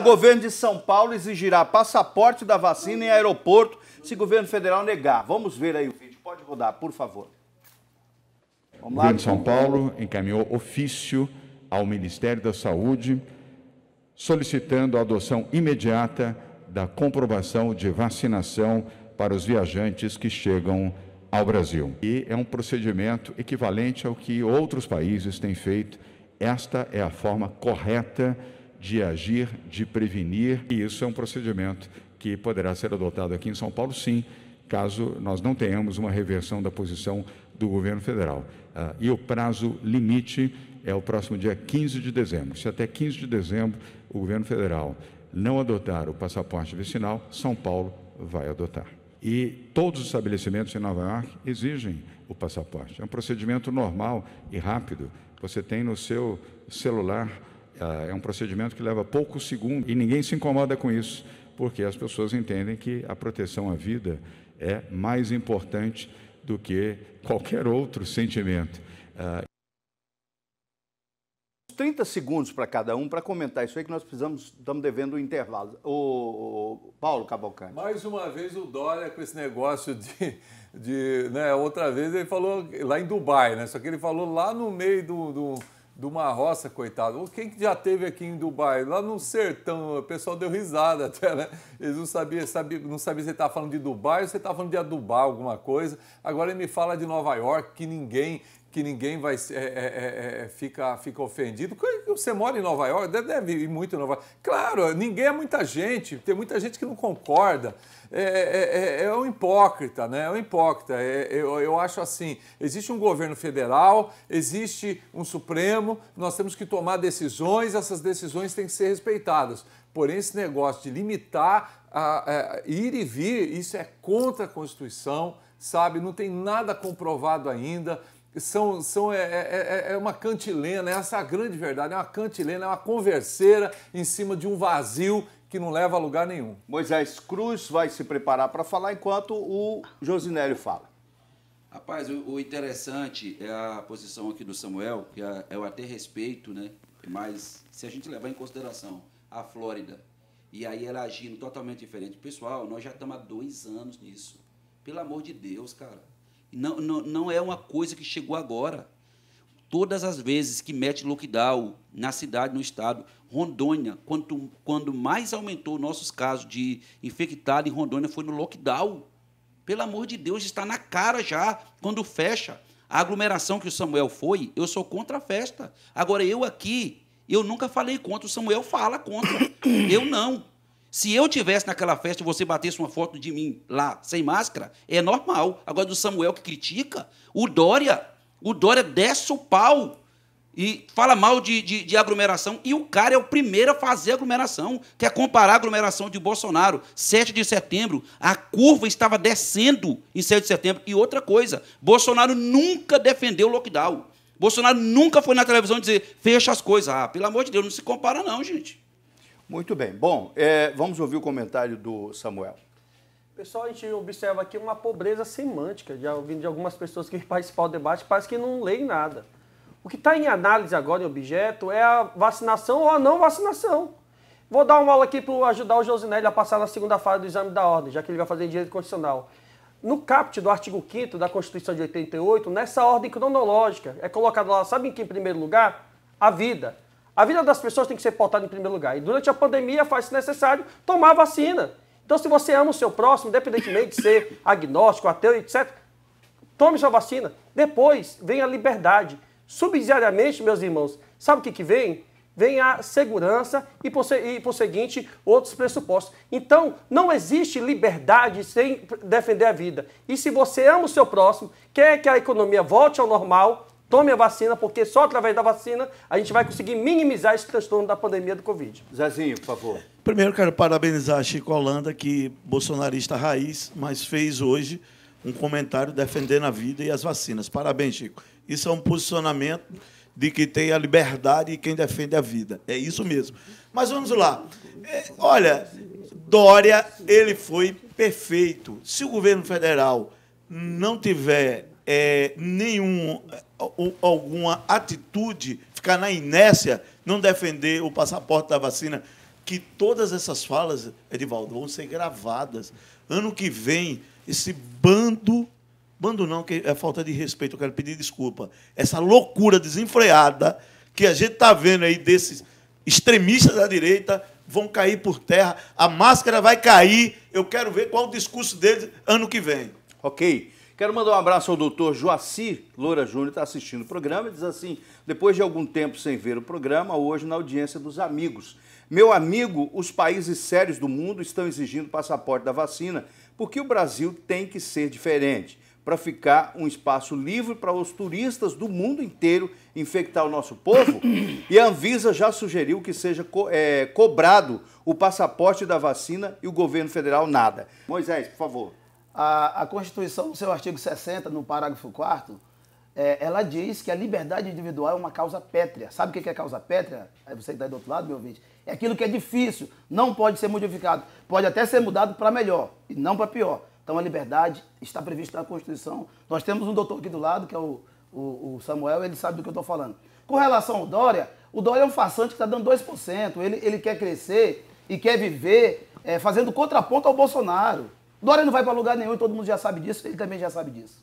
o governo de São Paulo exigirá passaporte da vacina em aeroporto se o governo federal negar. Vamos ver aí o vídeo. Pode rodar, por favor. Vamos o governo de São Paulo encaminhou ofício ao Ministério da Saúde solicitando a adoção imediata da comprovação de vacinação para os viajantes que chegam ao Brasil. E é um procedimento equivalente ao que outros países têm feito. Esta é a forma correta de agir, de prevenir, e isso é um procedimento que poderá ser adotado aqui em São Paulo, sim, caso nós não tenhamos uma reversão da posição do governo federal. Uh, e o prazo limite é o próximo dia 15 de dezembro. Se até 15 de dezembro o governo federal não adotar o passaporte vacinal, São Paulo vai adotar. E todos os estabelecimentos em Nova York exigem o passaporte. É um procedimento normal e rápido. Você tem no seu celular, ah, é um procedimento que leva poucos segundos e ninguém se incomoda com isso, porque as pessoas entendem que a proteção à vida é mais importante do que qualquer outro sentimento. Ah, 30 segundos para cada um para comentar isso aí que nós precisamos, estamos devendo um intervalo. O, o Paulo Cavalcante. Mais uma vez o Dória com esse negócio de, de né, outra vez ele falou lá em Dubai, né? Só que ele falou lá no meio do, do de uma roça, coitado. Quem que já teve aqui em Dubai? Lá no sertão, o pessoal deu risada até, né? Eles não sabiam, sabia, não sabiam se estava falando de Dubai ou se estava falando de Adubar, alguma coisa. Agora ele me fala de Nova York, que ninguém que ninguém vai é, é, é, é, fica, fica ofendido. Você mora em Nova York, deve ir muito em Nova York. Claro, ninguém é muita gente, tem muita gente que não concorda. É, é, é, é um hipócrita, né? É um hipócrita. eu, eu acho assim: existe um governo federal, existe um Supremo, nós temos que tomar decisões, essas decisões têm que ser respeitadas. Porém, esse negócio de limitar a, a ir e vir, isso é contra a Constituição, sabe? Não tem nada comprovado ainda são, são, é, é, é, é, uma cantilena, essa é a grande verdade, é uma cantilena, é uma converseira em cima de um vazio que não leva a lugar nenhum. Moisés Cruz vai se preparar para falar enquanto o Josinélio fala. Rapaz, o, o, interessante é a posição aqui do Samuel, que é, é o até respeito, né? Mas se a gente levar em consideração a Flórida, e aí ela agindo totalmente diferente. Pessoal, nós já estamos há dois anos nisso. Pelo amor de Deus, cara. Não, não, não é uma coisa que chegou agora. Todas as vezes que mete lockdown na cidade, no estado, Rondônia, quanto, quando mais aumentou nossos casos de infectado em Rondônia foi no lockdown. Pelo amor de Deus, está na cara já, quando fecha. A aglomeração que o Samuel foi, eu sou contra a festa. Agora, eu aqui, eu nunca falei contra, o Samuel fala contra. Eu não. Se eu tivesse naquela festa e você batesse uma foto de mim lá, sem máscara, é normal. Agora, do Samuel que critica, o Dória, o Dória desce o pau e fala mal de, de, de, aglomeração. E o cara é o primeiro a fazer aglomeração. Quer comparar a aglomeração de Bolsonaro, 7 de setembro, a curva estava descendo em 7 de setembro. E outra coisa, Bolsonaro nunca defendeu o lockdown. Bolsonaro nunca foi na televisão dizer fecha as coisas. Ah, pelo amor de Deus, não se compara não, gente. Muito bem. Bom, é, vamos ouvir o comentário do Samuel. Pessoal, a gente observa aqui uma pobreza semântica de, de algumas pessoas que participam do debate, parece que não leem nada. O que está em análise agora em objeto é a vacinação ou a não vacinação. Vou dar uma aula aqui para ajudar o Josinelli a passar na segunda fase do exame da ordem, já que ele vai fazer direito constitucional. No caput do artigo 5 da Constituição de 88, nessa ordem cronológica, é colocado lá, sabe em que em primeiro lugar? A vida. A vida das pessoas tem que ser pautada em primeiro lugar. E durante a pandemia faz-se necessário tomar vacina. Então, se você ama o seu próximo, independentemente de ser agnóstico, ateu, etc., tome sua vacina. Depois vem a liberdade. Subsidiariamente, meus irmãos, sabe o que, que vem? Vem a segurança e por, e, por seguinte, outros pressupostos. Então, não existe liberdade sem defender a vida. E se você ama o seu próximo, quer que a economia volte ao normal, Tome a vacina, porque só através da vacina a gente vai conseguir minimizar esse transtorno da pandemia do Covid. Zezinho, por favor. Primeiro, quero parabenizar a Chico Holanda, que bolsonarista raiz, mas fez hoje um comentário defendendo a vida e as vacinas. Parabéns, Chico. Isso é um posicionamento de que tem a liberdade e quem defende a vida. É isso mesmo. Mas vamos lá. É, olha, Dória, ele foi perfeito. Se o governo federal não tiver é, nenhum, alguma atitude, ficar na inércia, não defender o passaporte da vacina, que todas essas falas, Edivaldo, vão ser gravadas. Ano que vem, esse bando, bando não, que é falta de respeito, eu quero pedir desculpa, essa loucura desenfreada que a gente está vendo aí desses extremistas da direita vão cair por terra, a máscara vai cair, eu quero ver qual o discurso deles ano que vem. Ok. Quero mandar um abraço ao doutor Joacir Loura Júnior, está assistindo o programa, e diz assim, depois de algum tempo sem ver o programa, hoje na audiência dos amigos. Meu amigo, os países sérios do mundo estão exigindo passaporte da vacina, porque o Brasil tem que ser diferente, para ficar um espaço livre para os turistas do mundo inteiro infectar o nosso povo. E a Anvisa já sugeriu que seja co é, cobrado o passaporte da vacina e o governo federal nada. Moisés, por favor. A, a Constituição, no seu artigo 60, no parágrafo 4 é, ela diz que a liberdade individual é uma causa pétrea. Sabe o que é causa pétrea? Aí você que está do outro lado, meu ouvinte. É aquilo que é difícil, não pode ser modificado. Pode até ser mudado para melhor e não para pior. Então a liberdade está prevista na Constituição. Nós temos um doutor aqui do lado, que é o, o, o Samuel, ele sabe do que eu estou falando. Com relação ao Dória, o Dória é um farsante que está dando 2%. Ele, ele quer crescer e quer viver é, fazendo contraponto ao Bolsonaro. Dória não vai para lugar nenhum, todo mundo já sabe disso, ele também já sabe disso.